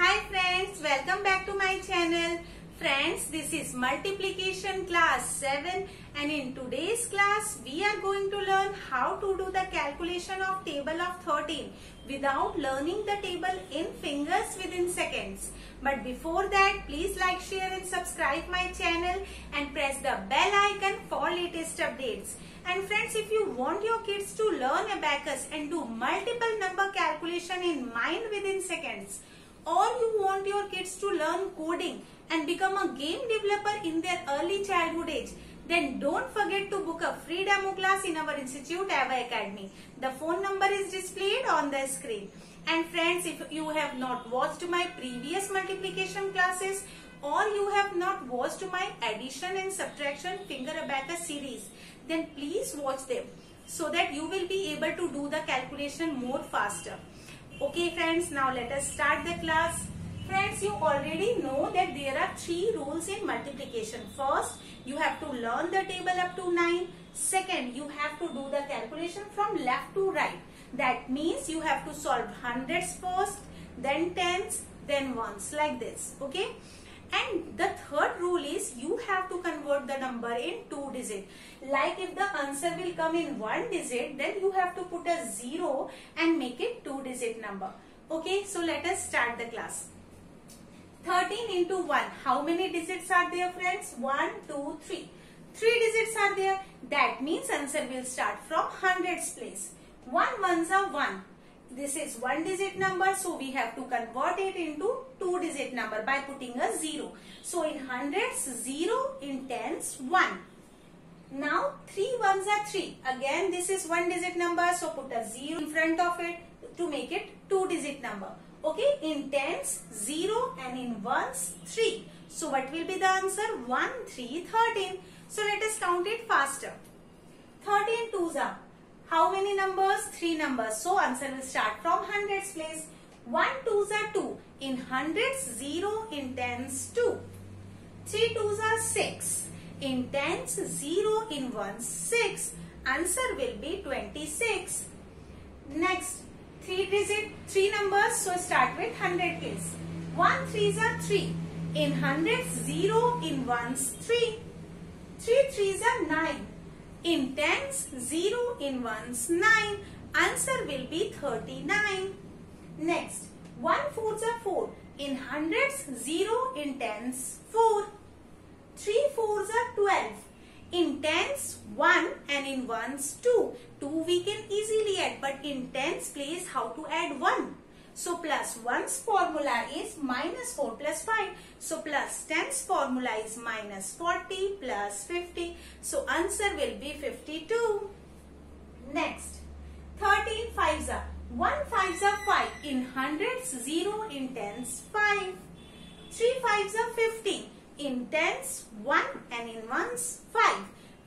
Hi friends, welcome back to my channel. Friends, this is multiplication class 7 and in today's class we are going to learn how to do the calculation of table of 13 without learning the table in fingers within seconds. But before that, please like, share and subscribe my channel and press the bell icon for latest updates. And friends, if you want your kids to learn abacus and do multiple number calculation in mind within seconds, or you want your kids to learn coding and become a game developer in their early childhood age, then don't forget to book a free demo class in our institute Ava Academy. The phone number is displayed on the screen. And friends, if you have not watched my previous multiplication classes or you have not watched my addition and subtraction finger abacus series, then please watch them so that you will be able to do the calculation more faster. Okay friends, now let us start the class. Friends, you already know that there are three rules in multiplication. First, you have to learn the table up to 9. Second, you have to do the calculation from left to right. That means you have to solve hundreds first, then tens, then ones like this. Okay. And the third rule is you have to convert the number in two digit. Like if the answer will come in one digit, then you have to put a zero and make it two digit number. Okay, so let us start the class. 13 into 1. How many digits are there friends? 1, 2, 3. 3 digits are there. That means answer will start from hundreds place. 1 ones are 1. This is one digit number so we have to convert it into two digit number by putting a 0. So in hundreds 0, in tens 1. Now three ones are 3. Again this is one digit number so put a 0 in front of it to make it two digit number. Okay in tens 0 and in ones 3. So what will be the answer? 1, 3, 13. So let us count it faster. 13 twos are how many numbers? 3 numbers. So answer will start from hundreds place. 1 twos are 2. In hundreds 0. In tens 2. 3 twos are 6. In tens 0. In ones 6. Answer will be 26. Next 3 digit 3 numbers. So start with 100 place. 1 threes are 3. In hundreds 0. In ones 3. 3 threes are 9. In tens, 0 in ones, 9. Answer will be 39. Next, 1 fours are 4. In hundreds, 0 in tens, 4. 3 fours are 12. In tens, 1 and in ones, 2. 2 we can easily add but in tens place how to add 1. So plus 1's formula is minus 4 plus 5. So plus 10's formula is minus 40 plus 50. So answer will be 52. Next, 13 fives are 1 fives are 5. In hundreds 0, in tens 5. 3 fives are 15. In tens 1 and in ones 5.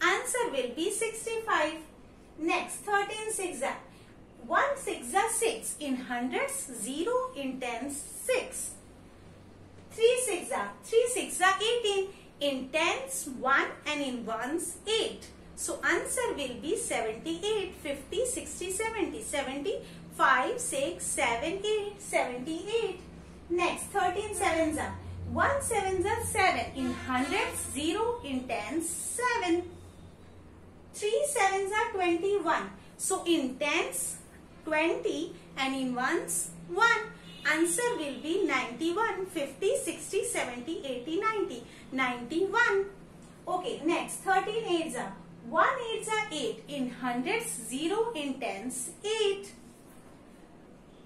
Answer will be 65. Next, 13 six are 1 6 are 6. In hundreds, 0. In tens, 6. 3 6 are 3 6 are 18. In tens, 1 and in ones, 8. So answer will be 78, 50, 60, 70. 70, 5, 6, 7, 8, 78. Next, 13 sevens are 1 sevens are 7. In hundreds, 0. In tens, 7. 3 sevens are 21. So in tens, 20 and in ones 1. Answer will be 91, 50, 60, 70, 80, 90. 91. Okay, next 13 eights are 1 eights are 8. In hundreds 0, in tens 8.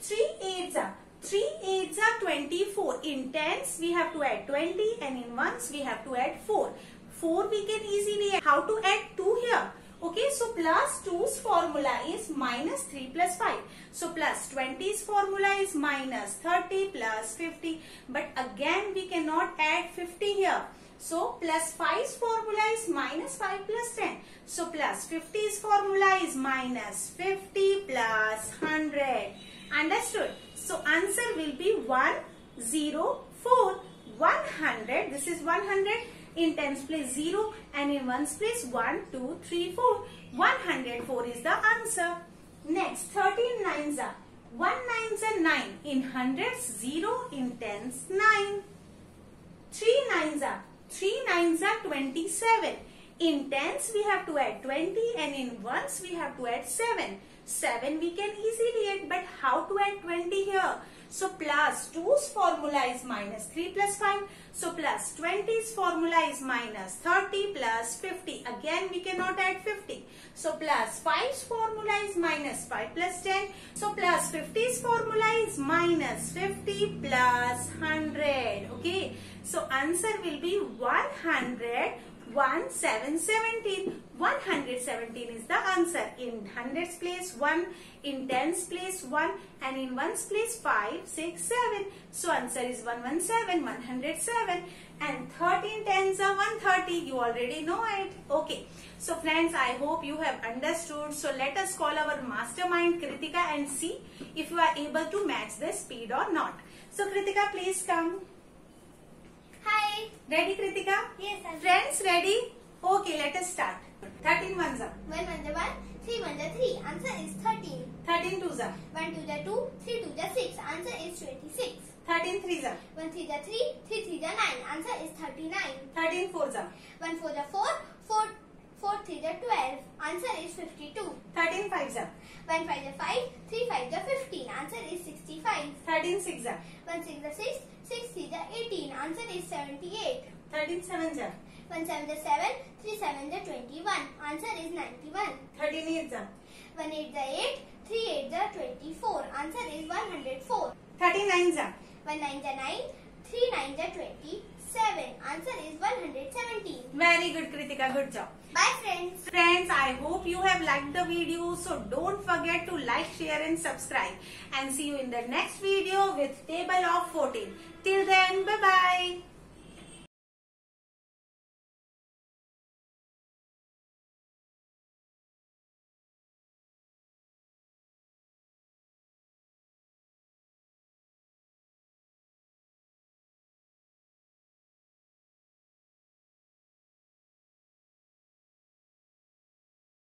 3 eights are 3 eights are 24. In tens we have to add 20 and in ones we have to add 4. 4 we can easily add. How to add 2 here? Okay, so plus 2's formula is minus 3 plus 5. So plus 20's formula is minus 30 plus 50. But again we cannot add 50 here. So plus 5's formula is minus 5 plus 10. So plus 50's formula is minus 50 plus 100. Understood? So answer will be 1, 0, 4. 100. This is 100 in tens place 0 and in ones place 1, 2, 3, 4. 104 is the answer. Next 13 nines are 1 nines are 9. In hundreds, 0. In tens, 9. 3 nines are 3 nines are 27. In tens we have to add 20 and in ones we have to add 7. 7 we can easily add but how to add 20 here? So plus 2's formula is minus 3 plus 5. So plus 20's formula is minus 30 plus 50. Again we cannot add 50. So plus 5's formula is minus 5 plus 10. So plus 50's formula is minus 50 plus 100. Okay. So answer will be 100 1 7 17 117 is the answer. In hundreds place 1 in tens place 1 and in ones place 5 6 7 so answer is 117 107 and 13 tens are 130 you already know it. Okay. So friends i hope you have understood. So let us call our mastermind kritika and see if you are able to match the speed or not. So kritika please come Ready, Kritika? Yes, I'm Friends, ready? Okay, let us start. 13 ones up. 1 1 1, 3 1 3. Answer is 13. 13 twos up. 1 2 2, 3 2 6. Answer is 26. 13 threes up. 1 3 3, 3 3 9. Answer is 39. 13 fours up. 1 4 4, 4 4 3 12. Answer is 52. 13 fives up. 1 5 5, 3 5 15. Answer is 65. 13 six up. 1 6 6, 6 3 18. Answer is 78. 13 sevens up. 1 7 7, 3 7 21. Answer is 91. 13 eights up. 1 8 the 8, 3 8 the 24. Answer is 104. 13 nines 1 9 the 9, 3 9 the 27. Answer is 117. Very good, Kritika. Good job. Bye friends. Friends, I hope you have liked the video. So don't forget to like, share and subscribe. And see you in the next video with table of 14. Till then, bye-bye.